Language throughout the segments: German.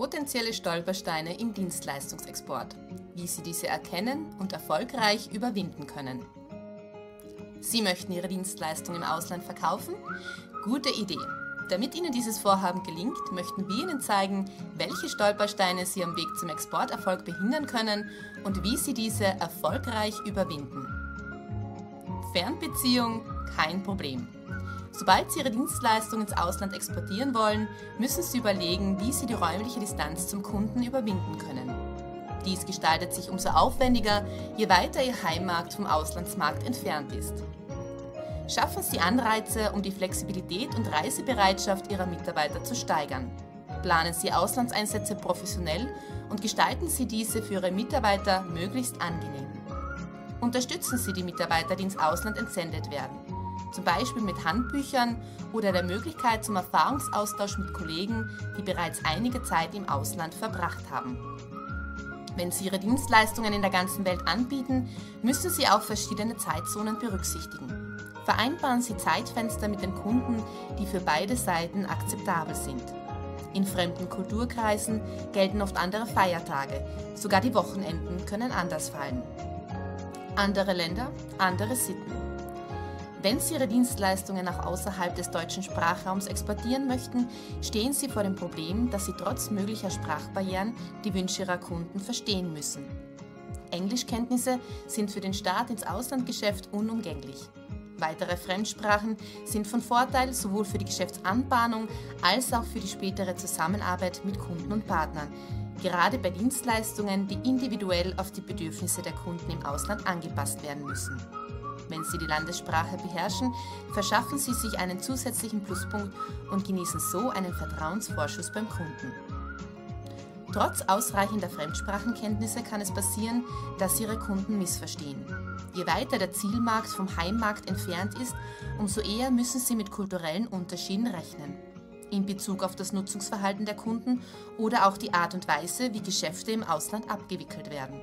Potenzielle Stolpersteine im Dienstleistungsexport, wie Sie diese erkennen und erfolgreich überwinden können. Sie möchten Ihre Dienstleistung im Ausland verkaufen? Gute Idee! Damit Ihnen dieses Vorhaben gelingt, möchten wir Ihnen zeigen, welche Stolpersteine Sie am Weg zum Exporterfolg behindern können und wie Sie diese erfolgreich überwinden. Fernbeziehung kein Problem. Sobald Sie Ihre Dienstleistung ins Ausland exportieren wollen, müssen Sie überlegen, wie Sie die räumliche Distanz zum Kunden überwinden können. Dies gestaltet sich umso aufwendiger, je weiter Ihr Heimmarkt vom Auslandsmarkt entfernt ist. Schaffen Sie Anreize, um die Flexibilität und Reisebereitschaft Ihrer Mitarbeiter zu steigern. Planen Sie Auslandseinsätze professionell und gestalten Sie diese für Ihre Mitarbeiter möglichst angenehm. Unterstützen Sie die Mitarbeiter, die ins Ausland entsendet werden zum Beispiel mit Handbüchern oder der Möglichkeit zum Erfahrungsaustausch mit Kollegen, die bereits einige Zeit im Ausland verbracht haben. Wenn Sie Ihre Dienstleistungen in der ganzen Welt anbieten, müssen Sie auch verschiedene Zeitzonen berücksichtigen. Vereinbaren Sie Zeitfenster mit den Kunden, die für beide Seiten akzeptabel sind. In fremden Kulturkreisen gelten oft andere Feiertage, sogar die Wochenenden können anders fallen. Andere Länder, andere Sitten. Wenn Sie Ihre Dienstleistungen auch außerhalb des deutschen Sprachraums exportieren möchten, stehen Sie vor dem Problem, dass Sie trotz möglicher Sprachbarrieren die Wünsche Ihrer Kunden verstehen müssen. Englischkenntnisse sind für den Start ins Auslandgeschäft unumgänglich. Weitere Fremdsprachen sind von Vorteil sowohl für die Geschäftsanbahnung als auch für die spätere Zusammenarbeit mit Kunden und Partnern, gerade bei Dienstleistungen, die individuell auf die Bedürfnisse der Kunden im Ausland angepasst werden müssen. Wenn Sie die Landessprache beherrschen, verschaffen Sie sich einen zusätzlichen Pluspunkt und genießen so einen Vertrauensvorschuss beim Kunden. Trotz ausreichender Fremdsprachenkenntnisse kann es passieren, dass Ihre Kunden missverstehen. Je weiter der Zielmarkt vom Heimmarkt entfernt ist, umso eher müssen Sie mit kulturellen Unterschieden rechnen. In Bezug auf das Nutzungsverhalten der Kunden oder auch die Art und Weise, wie Geschäfte im Ausland abgewickelt werden.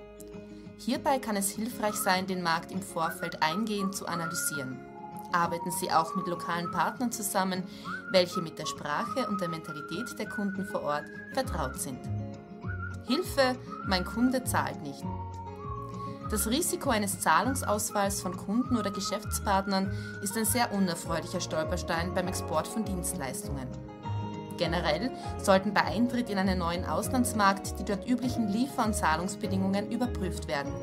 Hierbei kann es hilfreich sein, den Markt im Vorfeld eingehend zu analysieren. Arbeiten Sie auch mit lokalen Partnern zusammen, welche mit der Sprache und der Mentalität der Kunden vor Ort vertraut sind. Hilfe, mein Kunde zahlt nicht. Das Risiko eines Zahlungsausfalls von Kunden oder Geschäftspartnern ist ein sehr unerfreulicher Stolperstein beim Export von Dienstleistungen. Generell sollten bei Eintritt in einen neuen Auslandsmarkt die dort üblichen Liefer- und Zahlungsbedingungen überprüft werden,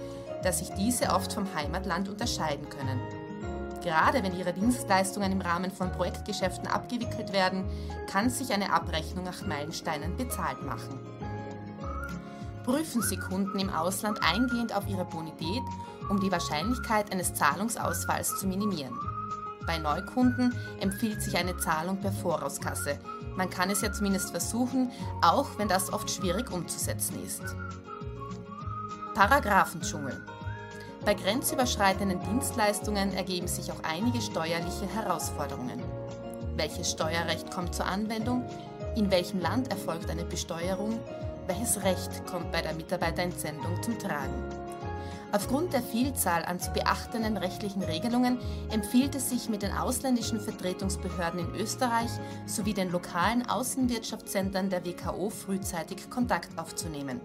da sich diese oft vom Heimatland unterscheiden können. Gerade wenn Ihre Dienstleistungen im Rahmen von Projektgeschäften abgewickelt werden, kann sich eine Abrechnung nach Meilensteinen bezahlt machen. Prüfen Sie Kunden im Ausland eingehend auf ihre Bonität, um die Wahrscheinlichkeit eines Zahlungsausfalls zu minimieren. Bei Neukunden empfiehlt sich eine Zahlung per Vorauskasse, man kann es ja zumindest versuchen, auch wenn das oft schwierig umzusetzen ist. Paragraphendschungel. Bei grenzüberschreitenden Dienstleistungen ergeben sich auch einige steuerliche Herausforderungen. Welches Steuerrecht kommt zur Anwendung? In welchem Land erfolgt eine Besteuerung? Welches Recht kommt bei der Mitarbeiterentsendung zum Tragen? Aufgrund der Vielzahl an zu beachtenden rechtlichen Regelungen empfiehlt es sich, mit den ausländischen Vertretungsbehörden in Österreich sowie den lokalen Außenwirtschaftszentren der WKO frühzeitig Kontakt aufzunehmen.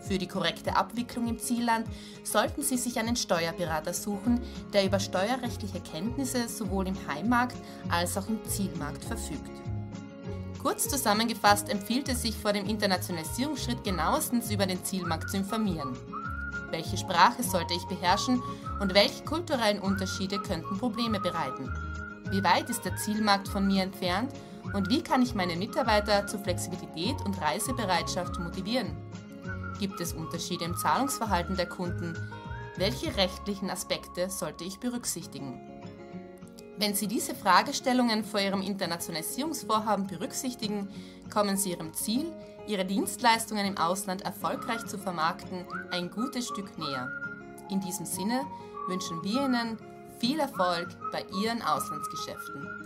Für die korrekte Abwicklung im Zielland sollten Sie sich einen Steuerberater suchen, der über steuerrechtliche Kenntnisse sowohl im Heimmarkt als auch im Zielmarkt verfügt. Kurz zusammengefasst empfiehlt es sich vor dem Internationalisierungsschritt genauestens über den Zielmarkt zu informieren. Welche Sprache sollte ich beherrschen und welche kulturellen Unterschiede könnten Probleme bereiten? Wie weit ist der Zielmarkt von mir entfernt und wie kann ich meine Mitarbeiter zu Flexibilität und Reisebereitschaft motivieren? Gibt es Unterschiede im Zahlungsverhalten der Kunden? Welche rechtlichen Aspekte sollte ich berücksichtigen? Wenn Sie diese Fragestellungen vor Ihrem Internationalisierungsvorhaben berücksichtigen, kommen Sie Ihrem Ziel, Ihre Dienstleistungen im Ausland erfolgreich zu vermarkten, ein gutes Stück näher. In diesem Sinne wünschen wir Ihnen viel Erfolg bei Ihren Auslandsgeschäften.